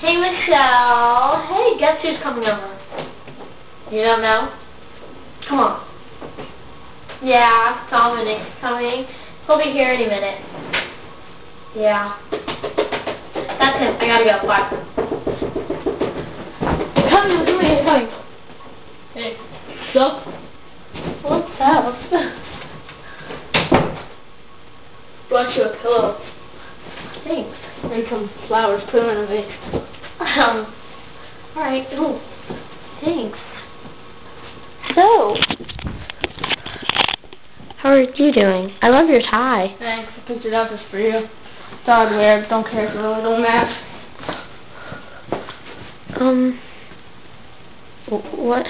Hey, Michelle. Hey, guess who's coming over? You don't know? Come on. Yeah, Dominic's coming. He'll be here any minute. Yeah. That's him. I gotta go. Bye. Coming, coming, coming. Hey. So, What's up? brought you a pillow Thanks. and some flowers. Put them in a vase. Um, alright. Ooh, thanks. So, how are you doing? I love your tie. Thanks. I picked it out just for you. Thought I'd wear it. Don't care if it really don't match. Um, what?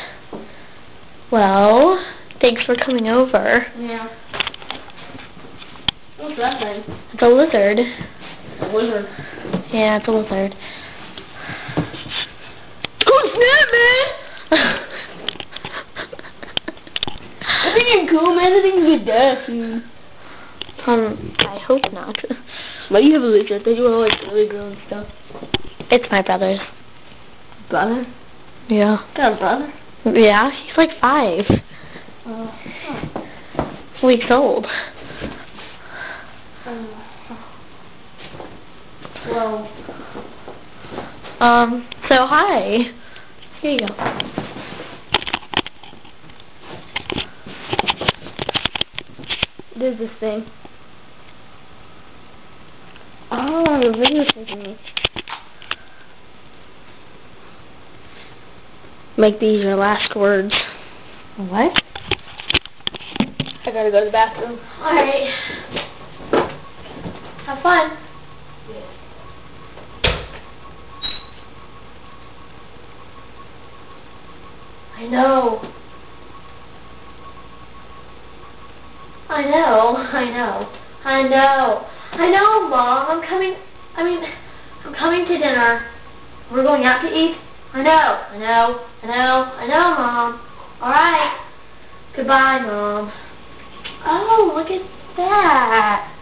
Well, thanks for coming over. Yeah. What's that thing? It's a lizard. A lizard? Yeah, it's a lizard. Oh snap, man! I think you're cool. I think you're deaf. Mm. um, I hope not. Why do you have a? I thought you were like really grown stuff. It's my brother's. Brother? Yeah. Got a brother? Yeah, he's like five Uh, weeks old. well, Um, so hi. Here you go. There's this thing. Oh, the video taking me. Make these your last words. What? I gotta go to the bathroom. Alright. Have fun. I know. I know, I know, I know, I know, Mom. I'm coming, I mean, I'm coming to dinner. We're going out to eat. I know, I know, I know, I know, Mom. Alright. Goodbye, Mom. Oh, look at that.